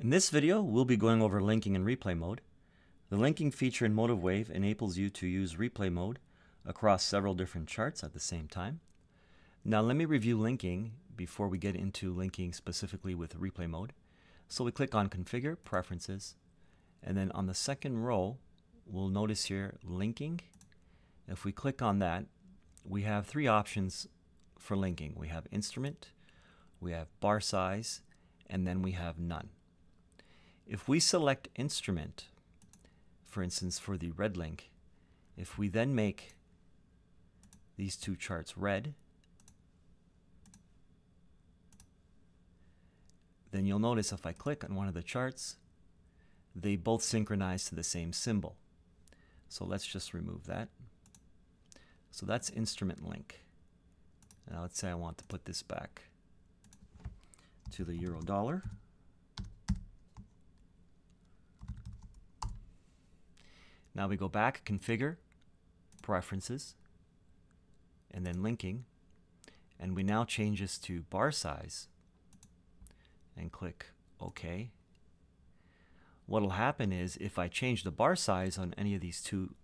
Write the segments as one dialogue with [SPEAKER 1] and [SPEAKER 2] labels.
[SPEAKER 1] In this video, we'll be going over linking in replay mode. The linking feature in MotiveWave enables you to use replay mode across several different charts at the same time. Now let me review linking before we get into linking specifically with replay mode. So we click on Configure, Preferences, and then on the second row, we'll notice here linking. If we click on that, we have three options for linking. We have instrument, we have bar size, and then we have none. If we select instrument, for instance, for the red link, if we then make these two charts red, then you'll notice if I click on one of the charts, they both synchronize to the same symbol. So let's just remove that. So that's instrument link. Now let's say I want to put this back to the euro dollar. Now we go back, configure, preferences, and then linking. And we now change this to bar size and click OK. What will happen is if I change the bar size on any of these two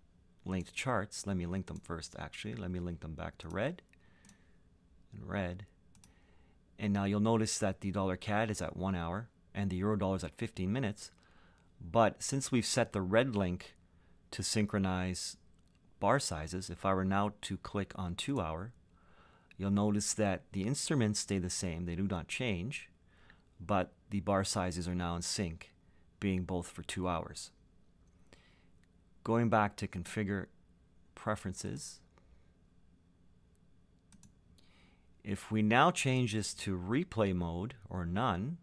[SPEAKER 1] linked charts, let me link them first actually. Let me link them back to red and red. And now you'll notice that the dollar CAD is at one hour and the euro dollar is at 15 minutes. But since we've set the red link to synchronize bar sizes, if I were now to click on 2 hour, you'll notice that the instruments stay the same, they do not change, but the bar sizes are now in sync, being both for 2 hours. Going back to configure preferences, if we now change this to replay mode or none,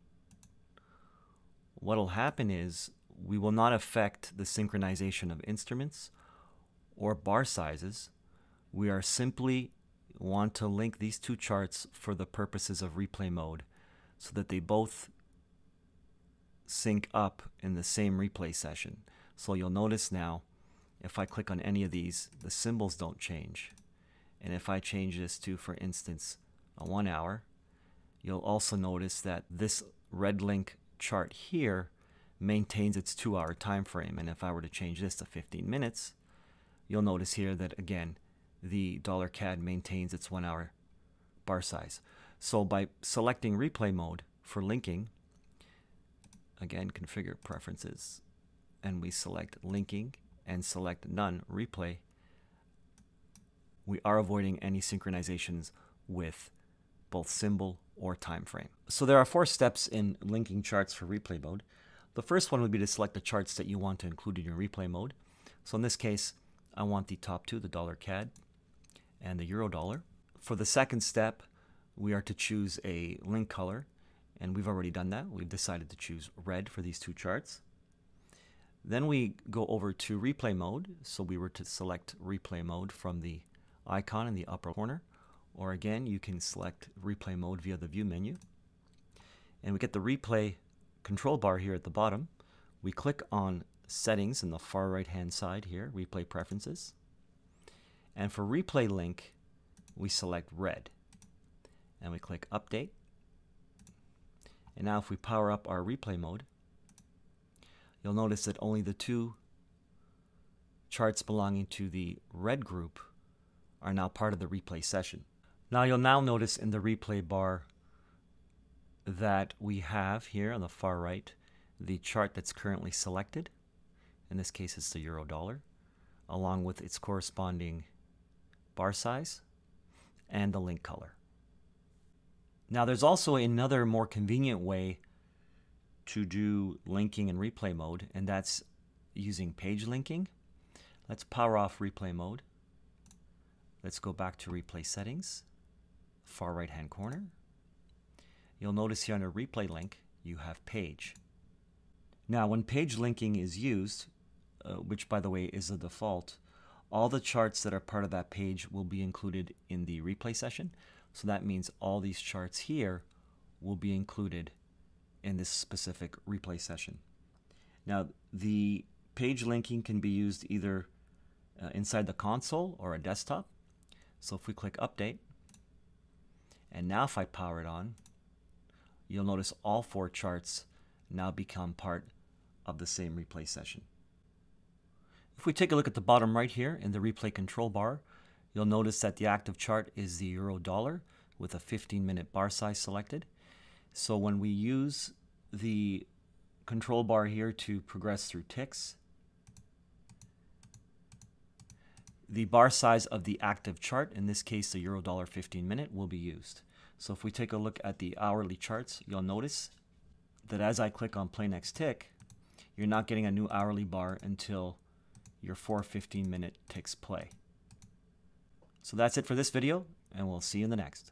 [SPEAKER 1] what'll happen is we will not affect the synchronization of instruments or bar sizes. We are simply want to link these two charts for the purposes of replay mode so that they both sync up in the same replay session. So you'll notice now if I click on any of these, the symbols don't change. And if I change this to, for instance, a one hour, you'll also notice that this red link chart here maintains its two hour time frame. And if I were to change this to 15 minutes, you'll notice here that again, the dollar CAD maintains its one hour bar size. So by selecting replay mode for linking, again, configure preferences, and we select linking and select none replay, we are avoiding any synchronizations with both symbol or time frame. So there are four steps in linking charts for replay mode. The first one would be to select the charts that you want to include in your replay mode. So in this case, I want the top two, the dollar CAD and the euro dollar. For the second step, we are to choose a link color, and we've already done that. We've decided to choose red for these two charts. Then we go over to replay mode. So we were to select replay mode from the icon in the upper corner. Or again, you can select replay mode via the view menu. And we get the replay control bar here at the bottom, we click on settings in the far right hand side here, replay preferences. And for replay link, we select red. And we click update. And now if we power up our replay mode, you'll notice that only the two charts belonging to the red group are now part of the replay session. Now you'll now notice in the replay bar that we have here on the far right the chart that's currently selected. In this case, it's the euro dollar, along with its corresponding bar size and the link color. Now, there's also another more convenient way to do linking in replay mode, and that's using page linking. Let's power off replay mode. Let's go back to replay settings, far right hand corner. You'll notice here under replay link, you have page. Now, when page linking is used, uh, which by the way is a default, all the charts that are part of that page will be included in the replay session. So that means all these charts here will be included in this specific replay session. Now, the page linking can be used either uh, inside the console or a desktop. So if we click update, and now if I power it on, you'll notice all four charts now become part of the same replay session. If we take a look at the bottom right here in the replay control bar, you'll notice that the active chart is the euro dollar with a 15 minute bar size selected. So when we use the control bar here to progress through ticks, the bar size of the active chart, in this case the euro dollar 15 minute, will be used. So if we take a look at the hourly charts, you'll notice that as I click on play next tick, you're not getting a new hourly bar until your 4 15 minute ticks play. So that's it for this video, and we'll see you in the next.